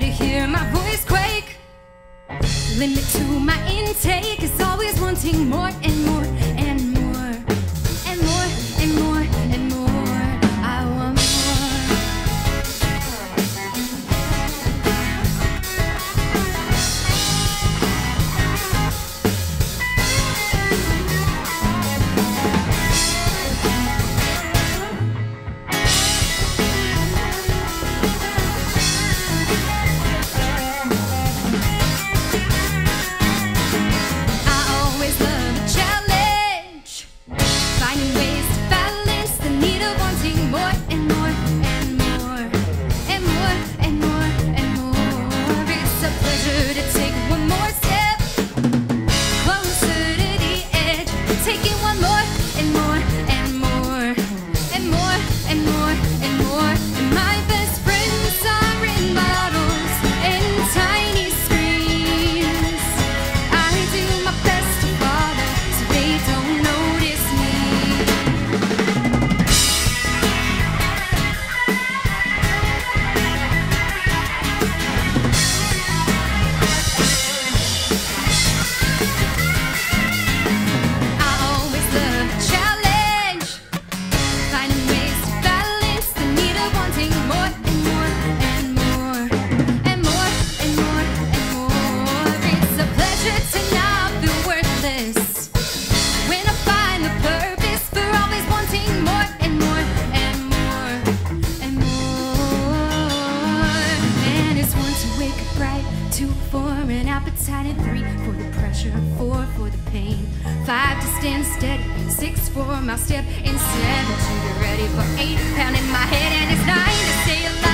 to hear my voice quake. Limit to my intake is always wanting more and more. and more. Sprite, two for an appetite, and three for the pressure, four for the pain, five to stand steady, six for my step, and seven to get ready for eight, pounding my head, and it's nine to stay alive.